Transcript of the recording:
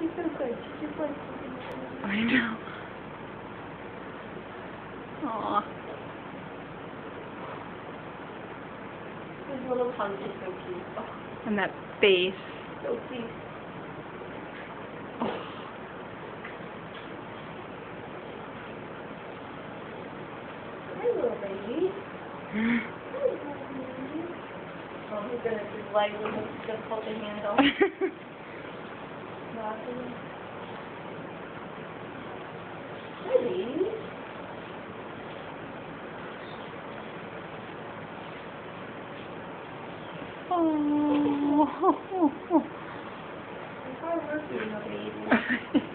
She's so good. Just. I know. Aw. His little tongue is so cute. Oh, And that face. so cute. Oh. Hi, little baby. Hi, little baby. Oh, he's gonna just like it's difficult to handle. Nothing. Hi, baby. oh. It's